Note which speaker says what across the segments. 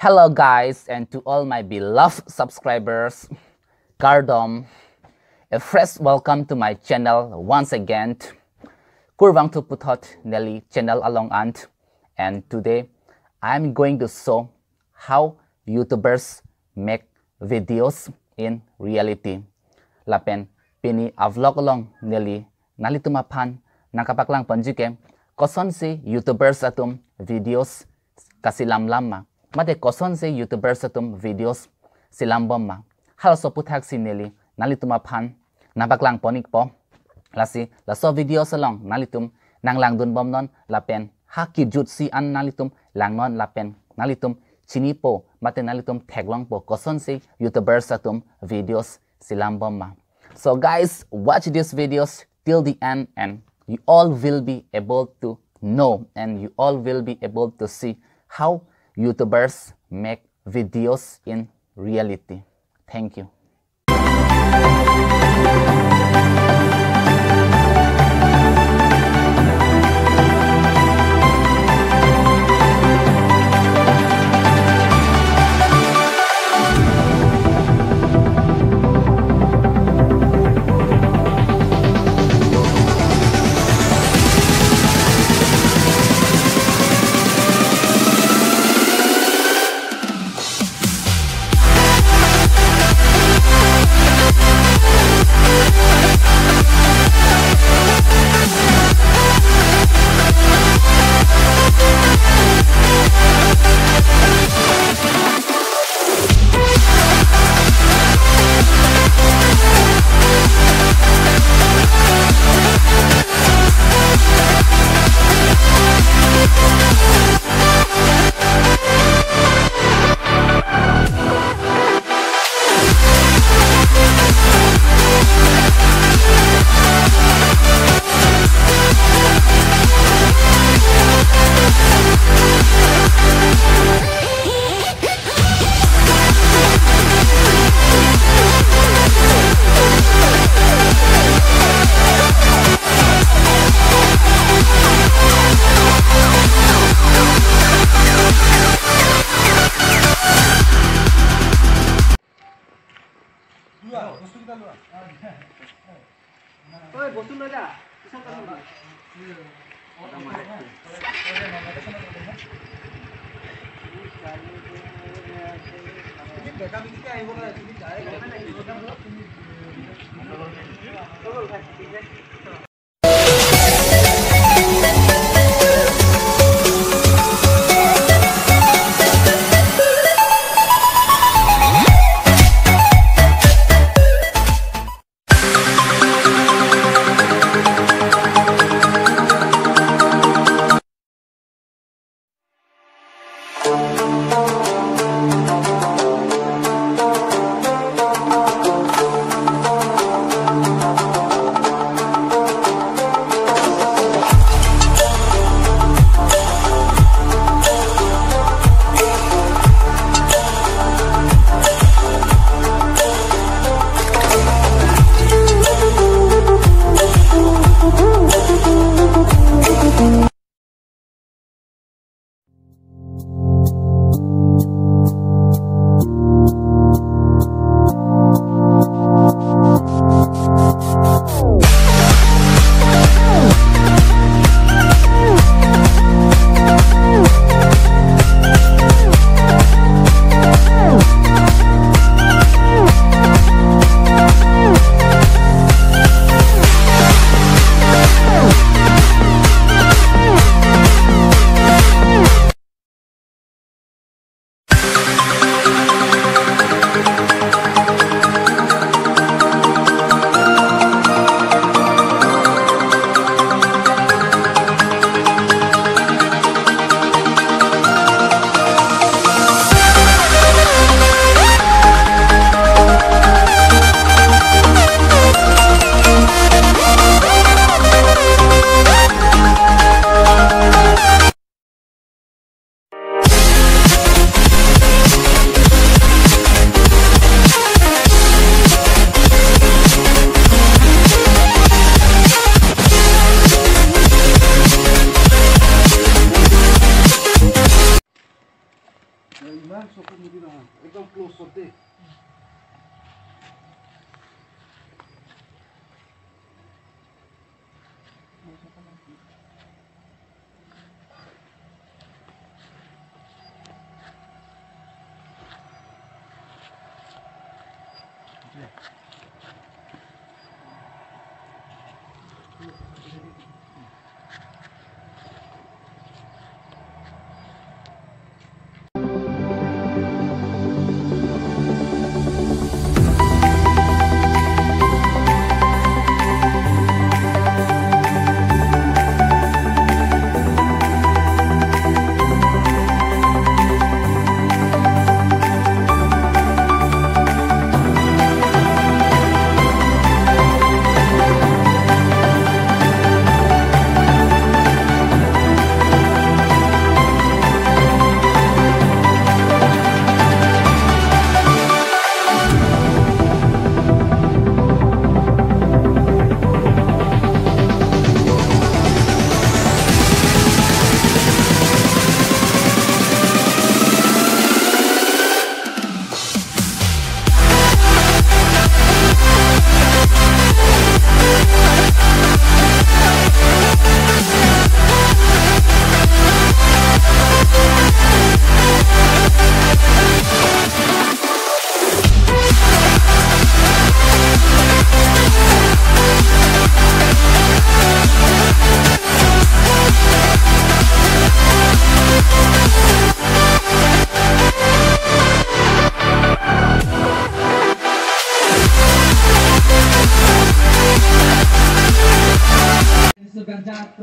Speaker 1: Hello guys and to all my beloved subscribers, Gardom, a fresh welcome to my channel once again. Kurvang to putot Nelly channel along ant and today I'm going to show how YouTubers make videos in reality. Lapen pini avlog along Nelly nalitumapan nakapaklang panjuke koson si YouTubers atum videos kasilam lama mate koson se youtuber satum videos silam bomma hal so puthak sineli nalituma phan nabaklang ponik po. Lasi laso video salong nalitum nanglang dun bom non lapen haki jut si an nalitum langnon lapen nalitum chini po mate nalitum taglong po. Koson se youtuber satum videos silam bomma so guys watch these videos till the end and you all will be able to know and you all will be able to see how YouTubers make videos in reality. Thank you.
Speaker 2: বস্তু লৈ দা কিছুমান
Speaker 3: বেটা বিকিতে আহিব লাগে
Speaker 4: ね。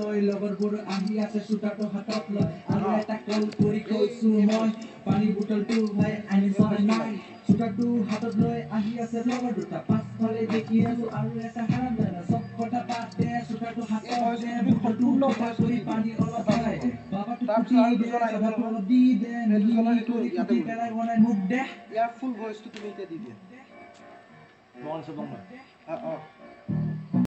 Speaker 4: তই লগৰবোৰ আহি আছে চোতাটো হাতত লৈ। আৰু এটা কল কৰি কৈছো মই পানী বটলটো ভাই আনিছ নে নাই? চোতাটো হাতত লৈ আহি আছে লগৰ দুটা। পাছফালে দেখি আছো আৰু এটা হাৰাম জানা চব কথা বাদ দে চোতাটো হাতত পেটা কৰি পানী অলপ বাবাটো দি দে কুটি পেলাই বনাই। মোক দে।
Speaker 3: ইয়াৰ ফুল ভইচটো তুমি এতিয়া দি দিয়া। অঁ অঁ।